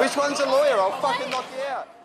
Which one's a lawyer? I'll fucking knock you out.